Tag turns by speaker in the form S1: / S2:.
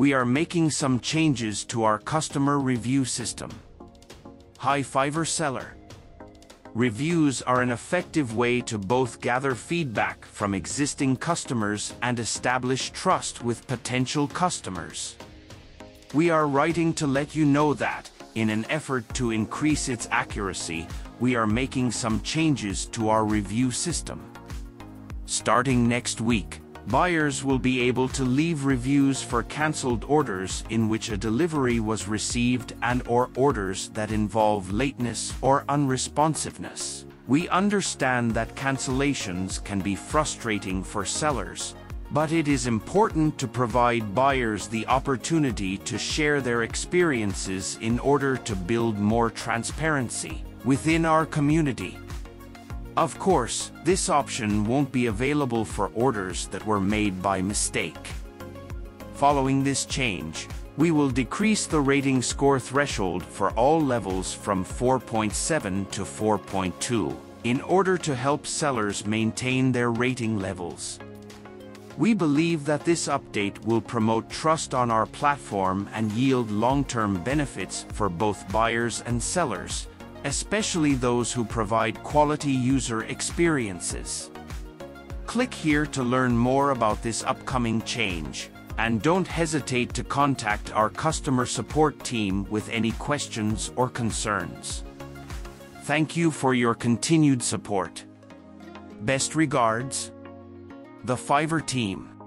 S1: we are making some changes to our customer review system. Hi Fiverr Seller. Reviews are an effective way to both gather feedback from existing customers and establish trust with potential customers. We are writing to let you know that, in an effort to increase its accuracy, we are making some changes to our review system. Starting next week, buyers will be able to leave reviews for cancelled orders in which a delivery was received and or orders that involve lateness or unresponsiveness. We understand that cancellations can be frustrating for sellers, but it is important to provide buyers the opportunity to share their experiences in order to build more transparency within our community. Of course, this option won't be available for orders that were made by mistake. Following this change, we will decrease the rating score threshold for all levels from 4.7 to 4.2 in order to help sellers maintain their rating levels. We believe that this update will promote trust on our platform and yield long-term benefits for both buyers and sellers, especially those who provide quality user experiences. Click here to learn more about this upcoming change, and don't hesitate to contact our customer support team with any questions or concerns. Thank you for your continued support. Best regards, the Fiverr team.